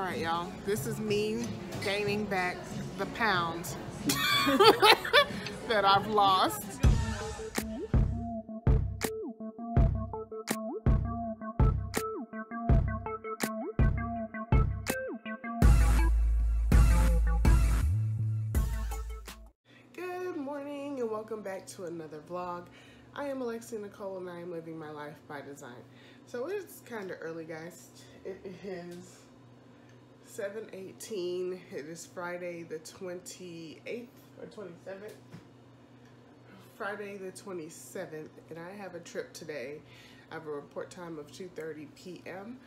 All right, y'all. This is me gaining back the pounds that I've lost. Good morning and welcome back to another vlog. I am Alexia Nicole and I am living my life by design. So it's kind of early guys. It is 7.18. It is Friday the 28th or 27th. Friday the 27th and I have a trip today. I have a report time of 2.30 p.m.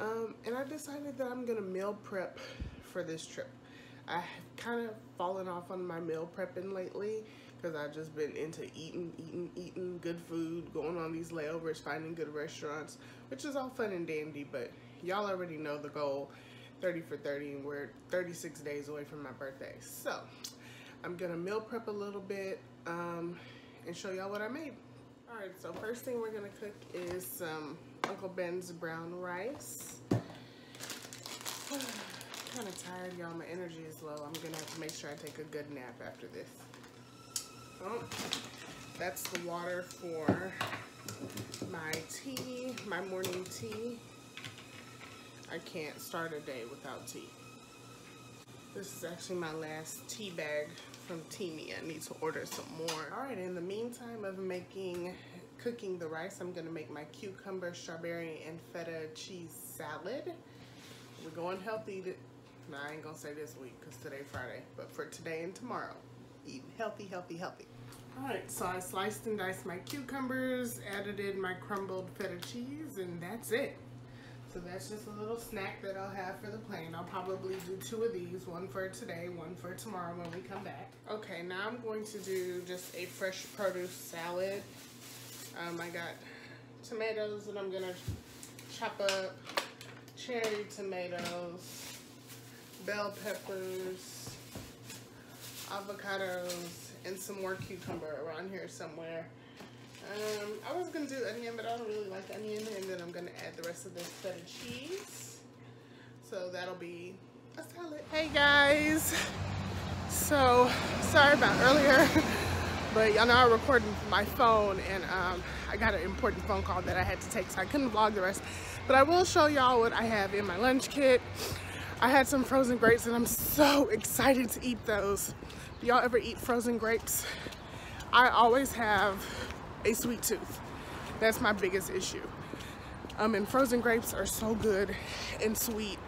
Um, and I decided that I'm gonna meal prep for this trip. I have kind of fallen off on my meal prepping lately because I've just been into eating, eating, eating good food, going on these layovers, finding good restaurants, which is all fun and dandy, but y'all already know the goal, 30 for 30, and we're 36 days away from my birthday. So I'm gonna meal prep a little bit um, and show y'all what I made. All right, so first thing we're gonna cook is some Uncle Ben's brown rice. kind of tired, y'all. My energy is low. I'm gonna have to make sure I take a good nap after this. Oh, that's the water for my tea, my morning tea. I can't start a day without tea. This is actually my last tea bag from Teami. I need to order some more. All right, in the meantime of making, cooking the rice, I'm gonna make my cucumber, strawberry, and feta cheese salad. We're going healthy. To, no, I ain't gonna say this week because today Friday, but for today and tomorrow, eat healthy, healthy, healthy. All right, so I sliced and diced my cucumbers, added in my crumbled feta cheese, and that's it. So that's just a little snack that I'll have for the plane. I'll probably do two of these, one for today, one for tomorrow when we come back. Okay, now I'm going to do just a fresh produce salad. Um, I got tomatoes that I'm gonna chop up, cherry tomatoes, bell peppers, avocados, and some more cucumber around here somewhere. Um, I was gonna do onion, but I don't really like onion, and then I'm gonna add the rest of this feta cheese. So that'll be a salad. Hey guys, so sorry about earlier, but y'all know I recorded my phone, and um, I got an important phone call that I had to take, so I couldn't vlog the rest. But I will show y'all what I have in my lunch kit. I had some frozen grapes, and I'm so excited to eat those. Y'all ever eat frozen grapes? I always have a sweet tooth. That's my biggest issue. Um, and frozen grapes are so good and sweet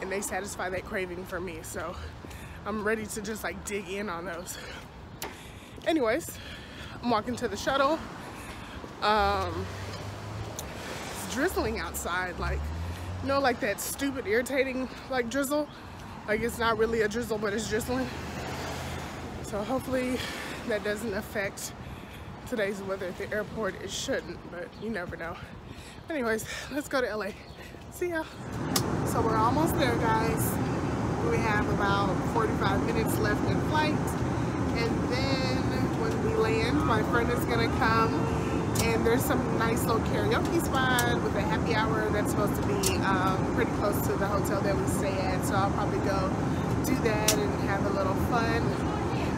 and they satisfy that craving for me. So I'm ready to just like dig in on those. Anyways, I'm walking to the shuttle. Um, it's drizzling outside, like, you know, like that stupid, irritating, like drizzle. Like it's not really a drizzle, but it's drizzling. So hopefully that doesn't affect today's weather at the airport. It shouldn't, but you never know. Anyways, let's go to LA. See ya. So we're almost there, guys. We have about 45 minutes left in flight. And then when we land, my friend is gonna come and there's some nice little karaoke spot with a happy hour that's supposed to be um, pretty close to the hotel that we stay at. So I'll probably go do that and have a little fun.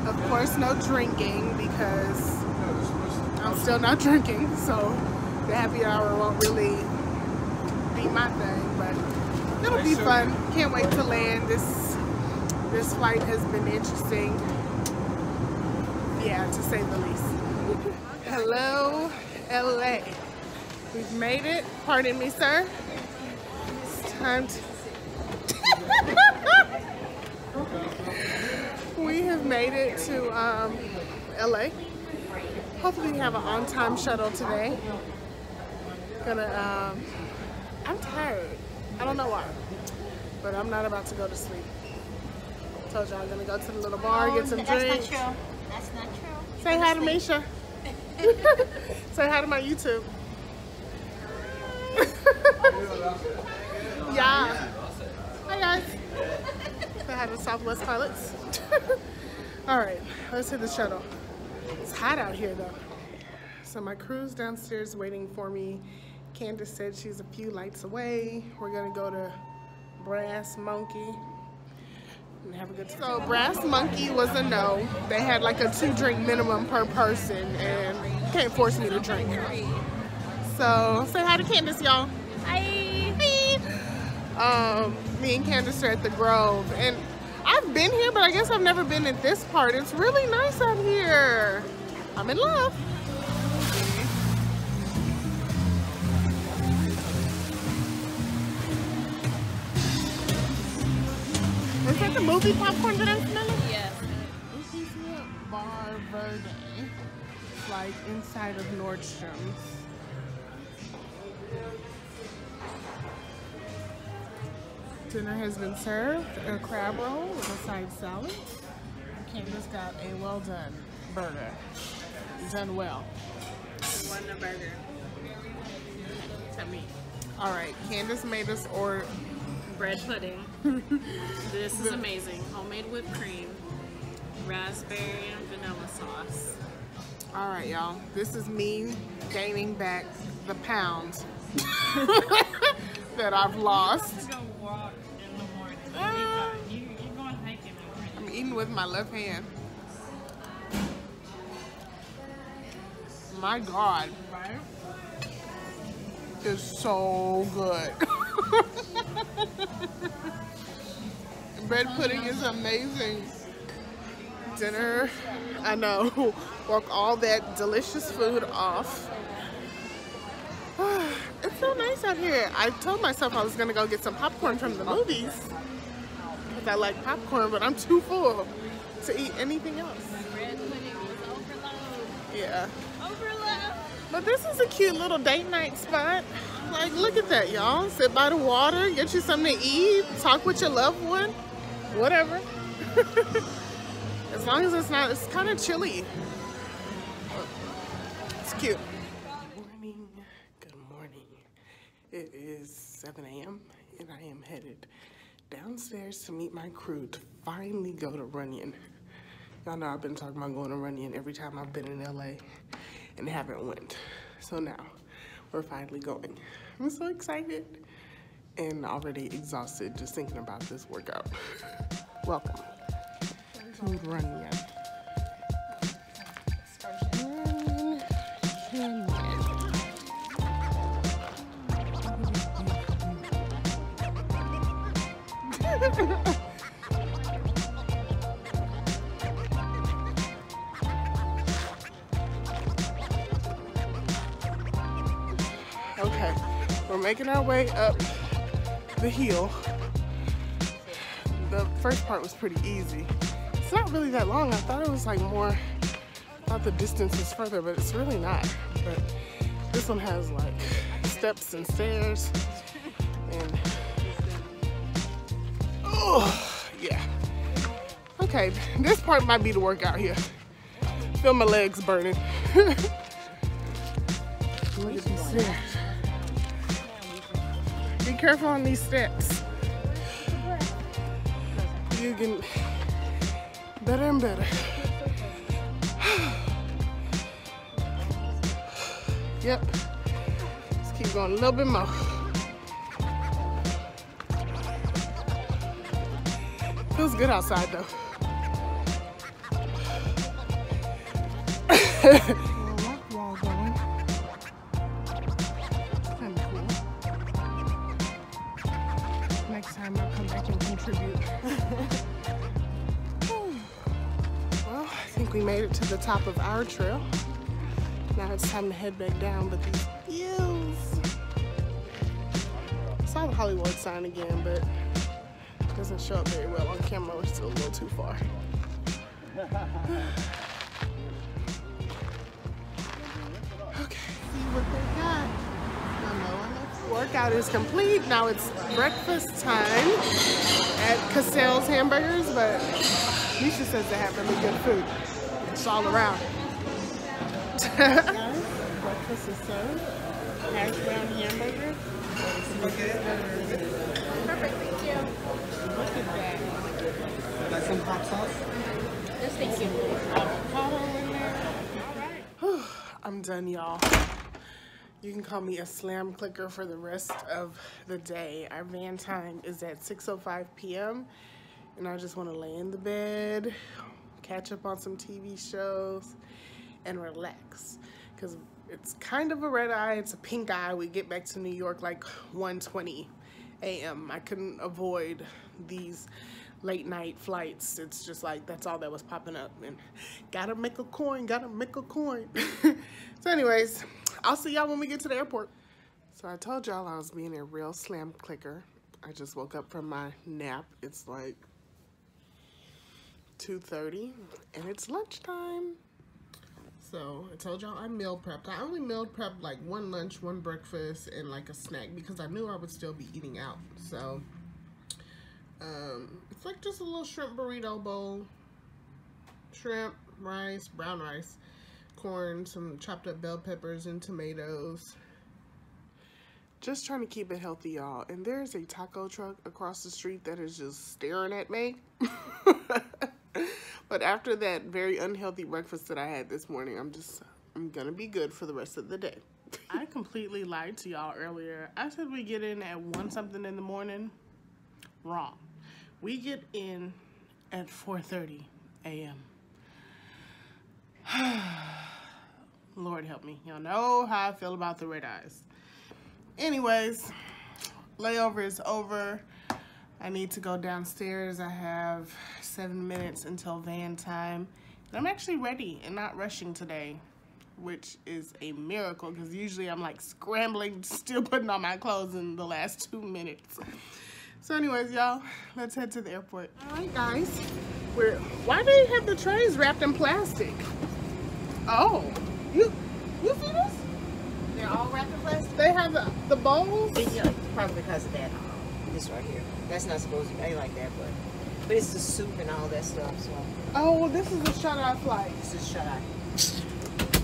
Of course, no drinking because I'm still not drinking, so the happy hour won't really be my thing, but it'll be fun. Can't wait to land. This this flight has been interesting. Yeah, to say the least. Hello, LA. We've made it. Pardon me, sir. It's time to we have made it to um, LA. Hopefully we have an on-time shuttle today. Gonna, um, I'm tired. I don't know why, but I'm not about to go to sleep. Told you I'm gonna go to the little bar, get some that's drinks. not true. That's not true. Say hi to Misha. Say hi to my YouTube. yeah. Hi guys. Say hi to Southwest Pilots. All right, let's hit the shuttle. It's hot out here though. So my crew's downstairs waiting for me. Candace said she's a few lights away. We're gonna go to Brass Monkey. And have a good time. So Brass Monkey was a no. They had like a two drink minimum per person and can't force me to drink. So say hi to Candace, y'all. Hi. Um, me and Candace are at the Grove and I've been here, but I guess I've never been at this part. It's really nice out here. I'm in love. Is that the movie popcorn that I'm smelling? Yes. This is Bar Verde. It's like inside of Nordstrom's. Dinner has been served. A crab roll with a side salad. Candace got a well done burger. Done well. One a burger. To me. All right, Candace made us order. bread pudding. this is amazing. Homemade whipped cream, raspberry and vanilla sauce. All right, y'all. This is me gaining back the pounds that I've lost. Eating with my left hand. My God, Right? it's so good. Bread pudding is amazing. Dinner, I know, walk all that delicious food off. It's so nice out here. I told myself I was gonna go get some popcorn from the movies because I like popcorn, but I'm too full to eat anything else. Bread pudding was overload. Yeah. Overload. But this is a cute little date night spot. Like, look at that, y'all. Sit by the water, get you something to eat, talk with your loved one, whatever. as long as it's not, it's kind of chilly. It's cute. Good morning. Good morning. It is 7 a.m. and I am headed downstairs to meet my crew to finally go to Runyon. Y'all know I've been talking about going to Runyon every time I've been in LA and haven't went. So now we're finally going. I'm so excited and already exhausted just thinking about this workout. Welcome to Runyon. Runyon Okay, we're making our way up the hill. The first part was pretty easy. It's not really that long. I thought it was like more, I thought the distance was further, but it's really not. But this one has like steps and stairs and, yeah. Okay, this part might be the workout here. Feel my legs burning. Be careful on these steps. You can better and better. yep. Let's keep going a little bit more. Feels good outside though. Next time I'll come back and contribute. well, I think we made it to the top of our trail. Now it's time to head back down, but these views. Saw the Hollywood sign again, but doesn't show up very well on camera. We're still a little too far. Okay, see what they got. Workout is complete. Now it's breakfast time at Castell's Hamburgers, but Nisha says they have really good food. It's all around. breakfast is served. Hash brown hamburger. Perfect, thank you. Look at that. Like some hot sauce? Yes, thank you. Avocado in there. All right. I'm done, y'all. You can call me a slam clicker for the rest of the day. Our van time is at 6.05 p.m. And I just want to lay in the bed, catch up on some TV shows, and relax. Because it's kind of a red eye, it's a pink eye. We get back to New York like 1.20 a.m. I couldn't avoid these late night flights. It's just like that's all that was popping up. And gotta make a coin, gotta make a coin. so anyways, I'll see y'all when we get to the airport. So I told y'all I was being a real slam clicker. I just woke up from my nap. It's like 2.30 and it's lunchtime. So I told y'all I meal prepped. I only meal prepped like one lunch, one breakfast, and like a snack because I knew I would still be eating out. So um, it's like just a little shrimp burrito bowl. Shrimp, rice, brown rice, corn, some chopped up bell peppers and tomatoes. Just trying to keep it healthy, y'all. And there's a taco truck across the street that is just staring at me. But after that very unhealthy breakfast that I had this morning, I'm just, I'm gonna be good for the rest of the day. I completely lied to y'all earlier. I said we get in at 1 something in the morning. Wrong. We get in at 4.30 a.m. Lord help me. Y'all know how I feel about the red eyes. Anyways, layover is over. I need to go downstairs. I have seven minutes until van time. I'm actually ready and not rushing today, which is a miracle because usually I'm like scrambling, still putting on my clothes in the last two minutes. So anyways, y'all, let's head to the airport. All right, guys. We're, why do they have the trays wrapped in plastic? Oh, you, you see this? They're all wrapped in plastic? They have the, the bowls. Yeah, probably because of that. This right here. That's not supposed to be like that, but but it's the soup and all that stuff. So Oh, well, this is a shut-eye flight. this is shut eye.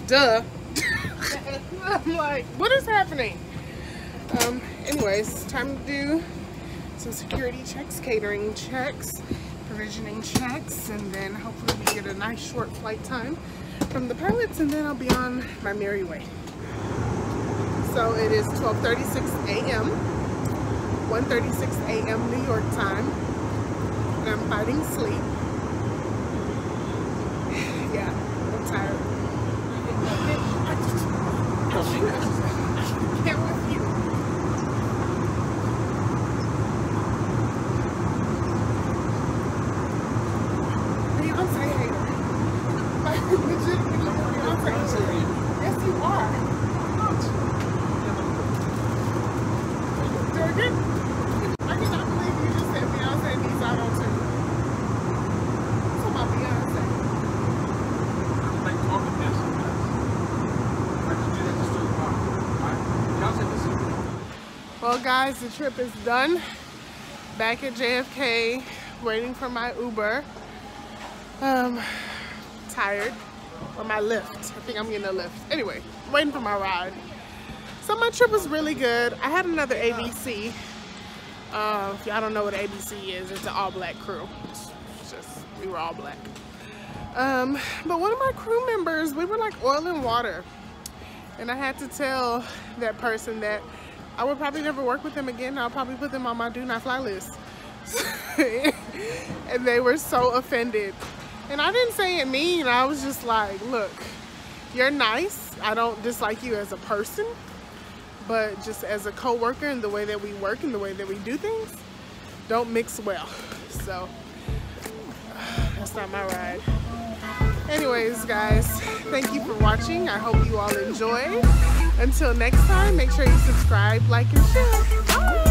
Duh. I'm like, what is happening? Um, anyways, time to do some security checks, catering checks, provisioning checks, and then hopefully we get a nice short flight time from the pilots, and then I'll be on my merry way. So it is 12.36 a.m., 1.36 a.m. New York time, and I'm fighting sleep. Yeah, I'm tired. Can't with you. Beyonce hater. Like, legitimately a Beyonce hater. Yes, you are. Durgan, I cannot believe you just said Beyonce needs auto tune. Talking about Beyonce. like talking this sometimes. I just do that just to Alright? Y'all said this Well, guys, the trip is done. Back at JFK, waiting for my Uber. Um, tired. Or my Lyft. I think I'm getting a Lyft. Anyway, waiting for my ride. So my trip was really good. I had another ABC. Uh, if y'all don't know what ABC is, it's an all-black crew. It's just we were all black. Um, but one of my crew members, we were like oil and water. And I had to tell that person that I would probably never work with them again. I'll probably put them on my do not fly list. and they were so offended. And I didn't say it mean. I was just like, look, you're nice. I don't dislike you as a person, but just as a coworker and the way that we work and the way that we do things, don't mix well. So that's not my ride. Anyways, guys, thank you for watching. I hope you all enjoyed. Until next time, make sure you subscribe, like, and share. Bye!